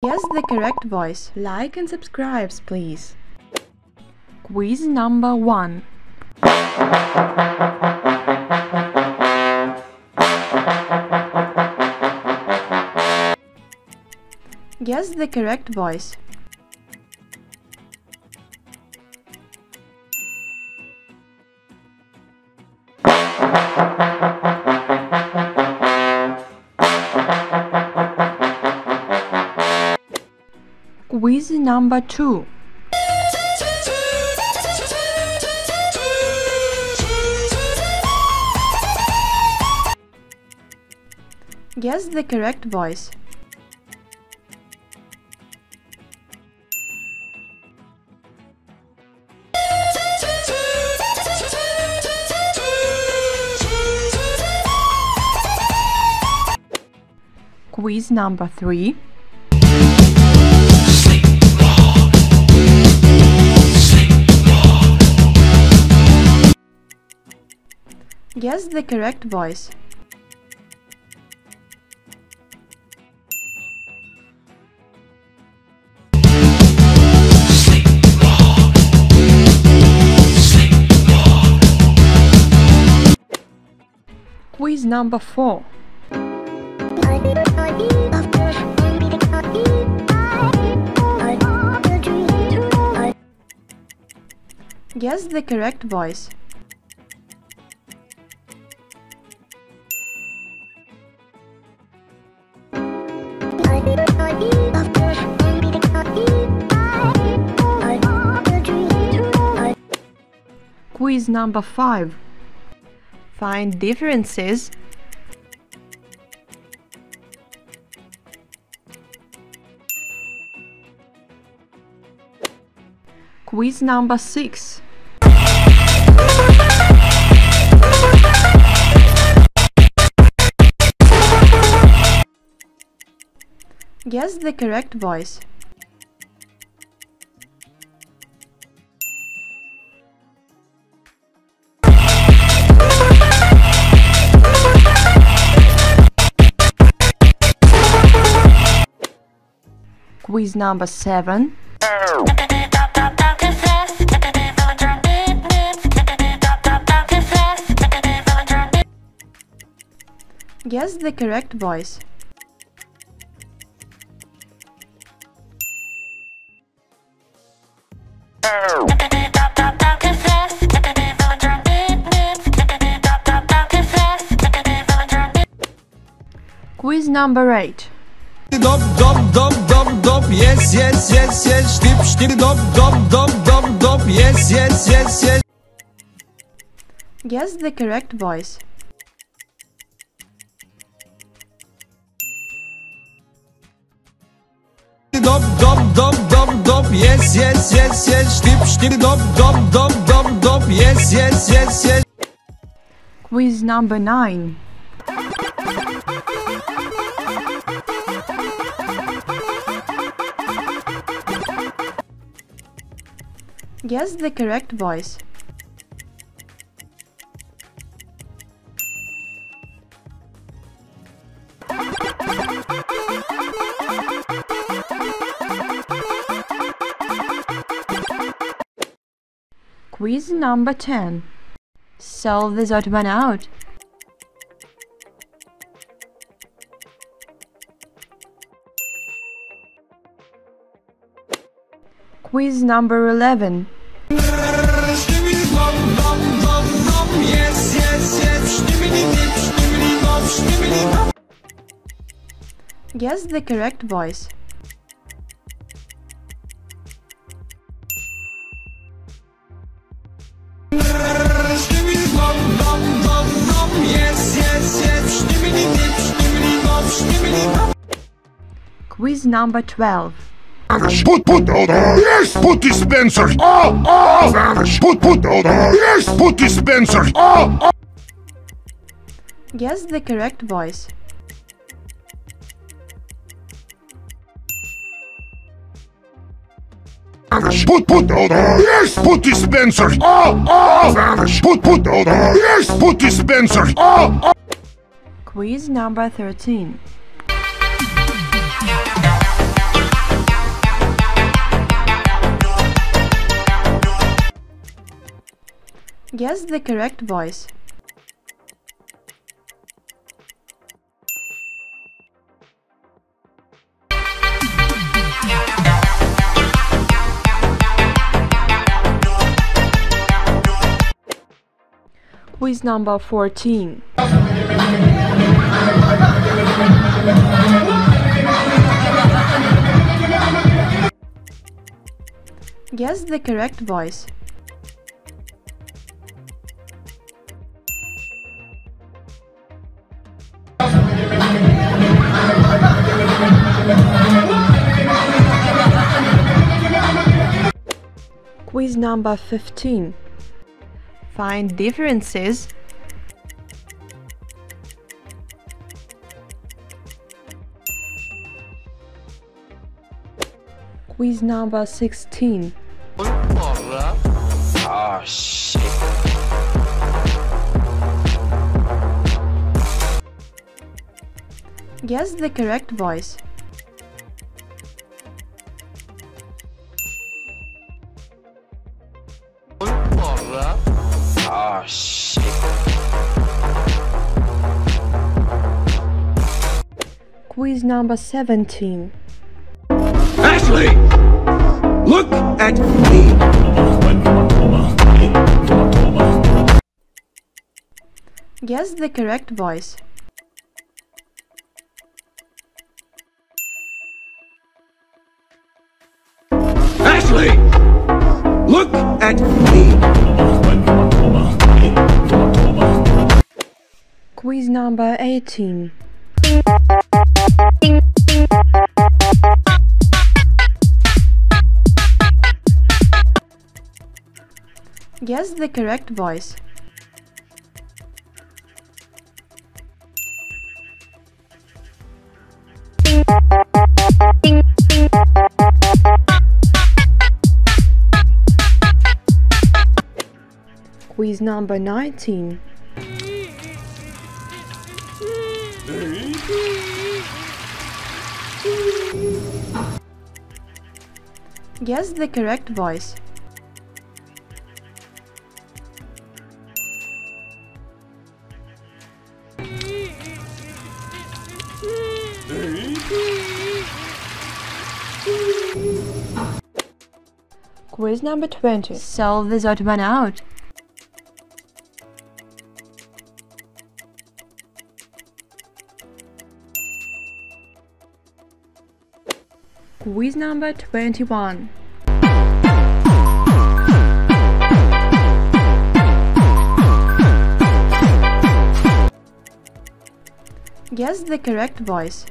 Guess the correct voice. Like and subscribe, please. Quiz number one. Guess the correct voice. Number two. Guess the correct voice. Quiz number three. Guess the correct voice. Quiz number four. Guess the correct voice. Quiz number five. Find differences. Quiz number six. Guess the correct voice. Quiz number seven. Guess the correct voice. Quiz number eight. Dop dop dop dop dop yes yes yes yes Stip stip dop dop dop dop dop yes yes yes yes Guess the correct voice. Dop dop dop dop dop yes yes yes yes Stip stip dop dop dop dop dop yes yes yes yes Quiz number nine. Guess the correct voice. Quiz number 10. Solve this odd one out. Quiz number 11. Guess the correct voice. Quiz number 12. Vanish. Put put out yes. Put dispenser. Oh oh. Vanish. Put put out yes. Put dispenser. Oh oh. Guess the correct voice. Vanish. Put put out yes. Put dispenser. Oh oh. Vanish. Put put out yes. Put dispenser. Oh oh. Quiz number 13. Guess the correct voice. Quiz number 14. Guess the correct voice. Quiz number 15. Find differences Quiz number 16. Oh shit. Guess the correct voice. Oh shit. Quiz number 17. Ashley! Look at me! Guess the correct voice. Quiz number 18. Guess the correct voice. Quiz number 19. Guess the correct voice. Quiz number 20. Solve this odd one out. Quiz number 21. Guess the correct voice.